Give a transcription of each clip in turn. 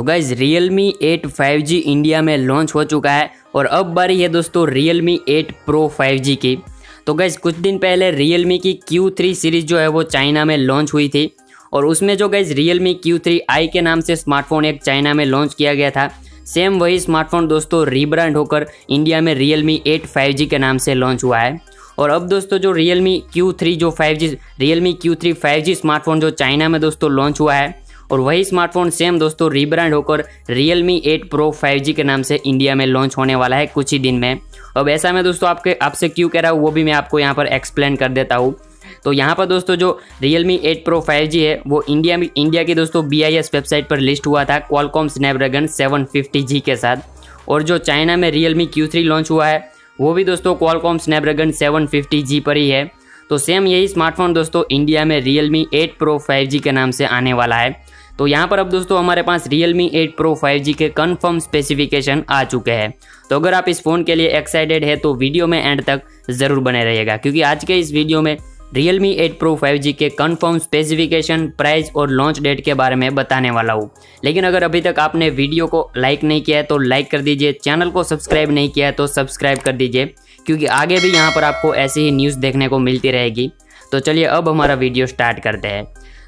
तो guys Realme 8 5G India में launch हो चुका है और अब बारी है दोस्तों Realme 8 Pro 5G की। तो गाइज़ कुछ दिन पहले Realme की Q3 सीरीज़ जो है वो चाइना में लॉन्च हुई थी और उसमें जो गाइज़ Realme Q3i के नाम से स्मार्टफ़ोन एक चाइना में लॉन्च किया गया था सेम वही स्मार्टफ़ोन दोस्तों रीब्रांड होकर इंडिया में Realme 8 5G के नाम से लॉन्च हुआ है। और अब दोस्तों जो Realme Q3 जो 5G Realme Q3 5G smartphone जो चाइना में दोस्तों लॉन्च हुआ है और वही स्मार्टफ़ोन सेम दोस्तों रीब्रांड होकर Realme 8 Pro 5G के नाम से इंडिया में लॉन्च होने वाला है कुछ ही दिन में। अब ऐसा मैं दोस्तों आपके, आपसे क्यों कह रहा हूँ, वो भी मैं आपको यहाँ पर एक्सप्लेन कर देता हूँ। तो यहाँ पर दोस्तों जो Realme 8 Pro 5G है, वो इंडिया में इंडिया की दोस्तों BIS वेबसाइट पर लिस्ट हुआ था क्वालकॉम स्नैपड्रैगन 750G के साथ। और जो चाइना में Realme Q3 लॉन्च हुआ है, वो भी दोस्तों क्वालकॉम स्नैपड्रैगन 750G पर ही है। तो सेम यही स्मार्टफ़ोन दोस्तों इंडिया में Realme 8 Pro 5G के नाम से आने वाला है। तो यहाँ पर अब दोस्तों हमारे पास रियल Realme 8 Pro 5G के कन्फर्म स्पेसिफिकेशन आ चुके हैं। तो अगर आप इस फ़ोन के लिए एक्साइटेड है तो वीडियो में एंड तक ज़रूर बने रहिएगा, क्योंकि आज के इस वीडियो में रियल Realme 8 Pro 5G के कन्फर्म स्पेसिफिकेशन प्राइस और लॉन्च डेट के बारे में बताने वाला हूँ। लेकिन अगर अभी तक आपने वीडियो को लाइक नहीं किया है तो लाइक कर दीजिए चैनल को सब्सक्राइब नहीं किया है तो सब्सक्राइब कर दीजिए, क्योंकि आगे भी यहाँ पर आपको ऐसी ही न्यूज़ देखने को मिलती रहेगी। तो चलिए अब हमारा वीडियो स्टार्ट करते हैं।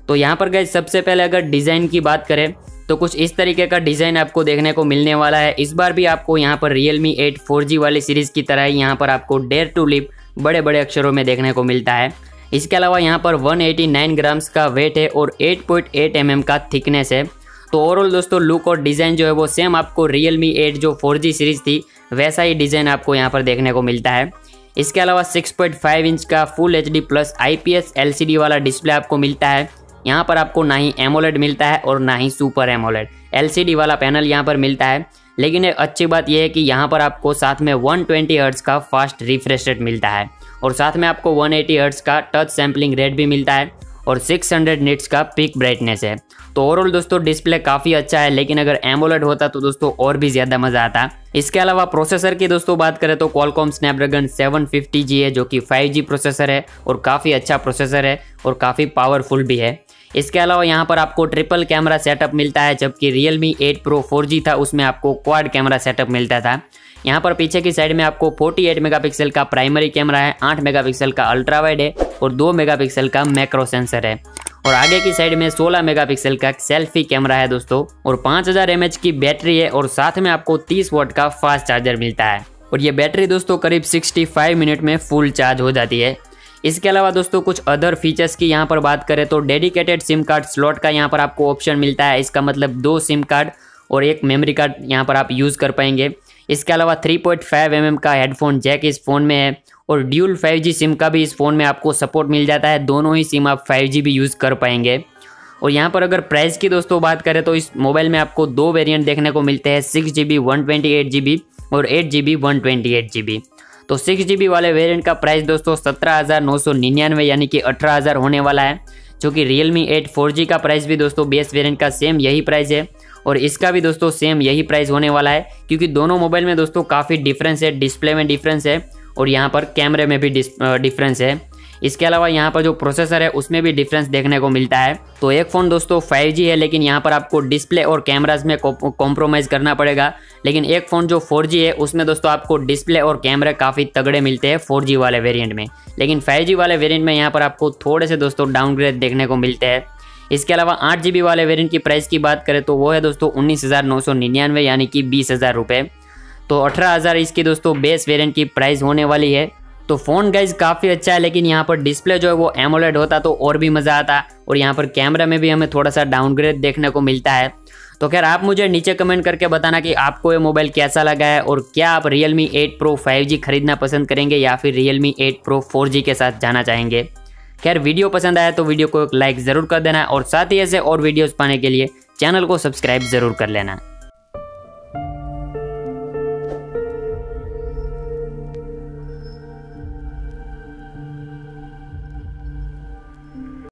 तो यहाँ पर गए सबसे पहले अगर डिज़ाइन की बात करें तो कुछ इस तरीके का डिज़ाइन आपको देखने को मिलने वाला है। इस बार भी आपको यहाँ पर Realme 8 4G वाली सीरीज़ की तरह ही यहाँ पर आपको डेयर टू लिप बड़े बड़े अक्षरों में देखने को मिलता है। इसके अलावा यहाँ पर 189 ग्राम्स का वेट है और 8.8 पॉइंट mm का थिकनेस है। तो ओवरऑल दोस्तों लुक और डिज़ाइन जो है वो सेम आपको Realme 8 जो 4G सीरीज़ थी, वैसा ही डिज़ाइन आपको यहाँ पर देखने को मिलता है। इसके अलावा 6.5 इंच का full HD plus I LCD वाला डिस्प्ले आपको मिलता है। यहाँ पर आपको ना ही एमोलेड मिलता है और ना ही सुपर एमोलेड एलसीडी वाला पैनल यहाँ पर मिलता है। लेकिन अच्छी बात यह है कि यहाँ पर आपको साथ में 120 ट्वेंटी का फास्ट रिफ्रेश रेट मिलता है। और साथ में आपको 180 एटी का टच सैम्पलिंग रेट भी मिलता है। और 600 हंड्रेड निट्स का पिक ब्राइटनेस है। तो ओवरऑल दोस्तों डिस्प्ले काफ़ी अच्छा है, लेकिन अगर एमोलेड होता तो दोस्तों और भी ज़्यादा मज़ा आता। इसके अलावा प्रोसेसर की दोस्तों बात करें तो क्वालकॉम स्नैपड्रैगन 750G है, जो कि 5G प्रोसेसर है और काफ़ी अच्छा प्रोसेसर है और काफ़ी पावरफुल भी है। इसके अलावा यहाँ पर आपको ट्रिपल कैमरा सेटअप मिलता है, जबकि Realme 8 Pro 4G था, उसमें आपको क्वाड कैमरा सेटअप मिलता था। यहाँ पर पीछे की साइड में आपको 48 मेगापिक्सल का प्राइमरी कैमरा है 8 मेगापिक्सल का अल्ट्रा वाइड है और 2 मेगापिक्सल का मैक्रो सेंसर है। और आगे की साइड में 16 मेगापिक्सल का सेल्फी कैमरा है दोस्तों, और 5000 हज़ार की बैटरी है और साथ में आपको 30 वोट का फास्ट चार्जर मिलता है। और ये बैटरी दोस्तों करीब 65 मिनट में फुल चार्ज हो जाती है। इसके अलावा दोस्तों, कुछ अदर फीचर्स की यहाँ पर बात करें तो डेडिकेटेड सिम कार्ड स्लॉट का यहाँ पर आपको ऑप्शन मिलता है। इसका मतलब दो सिम कार्ड और एक मेमोरी कार्ड यहाँ पर आप यूज़ कर पाएँगे। इसके अलावा 3.5 पॉइंट mm का हेडफोन जैक इस फ़ोन में है और ड्यूल 5G सिम का भी इस फ़ोन में आपको सपोर्ट मिल जाता है। दोनों ही सिम आप 5G भी यूज़ कर पाएँगे। और यहाँ पर अगर प्राइस की दोस्तों बात करें तो इस मोबाइल में आपको दो वेरिएंट देखने को मिलते हैं। Six G B one twenty eight G B और eight G B one twenty eight G B तो सिक्स जी वाले वेरियंट का प्राइस दोस्तों सत्रह हज़ार नौ सौ निन्यानवे यानी कि अठारह हज़ार होने वाला है, जो कि Realme 8 4G का प्राइस भी दोस्तों बेस वेरियंट का सेम यही प्राइस है और इसका भी दोस्तों सेम यही प्राइस होने वाला है, क्योंकि दोनों मोबाइल में दोस्तों काफ़ी डिफरेंस है डिस्प्ले में डिफरेंस है और यहाँ पर कैमरे में भी डिफरेंस है। इसके अलावा यहाँ पर जो प्रोसेसर है, उसमें भी डिफरेंस देखने को मिलता है। तो एक फ़ोन दोस्तों 5G है, लेकिन यहाँ पर आपको डिस्प्ले और कैमराज में कॉम्प्रोमाइज़ करना पड़ेगा। लेकिन एक फ़ोन जो 4G है, उसमें दोस्तों आपको डिस्प्ले और कैमरे काफ़ी तगड़े मिलते हैं 4G वाले वेरियंट में। लेकिन 5G वाले वेरियंट में यहाँ पर आपको थोड़े से दोस्तों डाउनग्रेड देखने को मिलते हैं। इसके अलावा आठ जी वाले वेरियंट की प्राइस की बात करें तो वो है दोस्तों उन्नीस हज़ार नौ सौ निन्यानवे, यानी कि बीस हज़ार रुपये तो अठारह हज़ार इसकी दोस्तों बेस वेरियंट की प्राइस होने वाली है। तो फ़ोन गाइज़ काफ़ी अच्छा है, लेकिन यहाँ पर डिस्प्ले जो है वो एमोलेड होता तो और भी मज़ा आता और यहाँ पर कैमरा में भी हमें थोड़ा सा डाउनग्रेड देखने को मिलता है। तो खैर, आप मुझे नीचे कमेंट करके बताना कि आपको ये मोबाइल कैसा लगा है और क्या आप Realme 8 Pro 5G खरीदना पसंद करेंगे या फिर Realme 8 Pro 4G के साथ जाना चाहेंगे। खैर, वीडियो पसंद आया तो वीडियो को एक लाइक ज़रूर कर देना और साथ ही ऐसे और वीडियोस पाने के लिए चैनल को सब्सक्राइब ज़रूर कर लेना।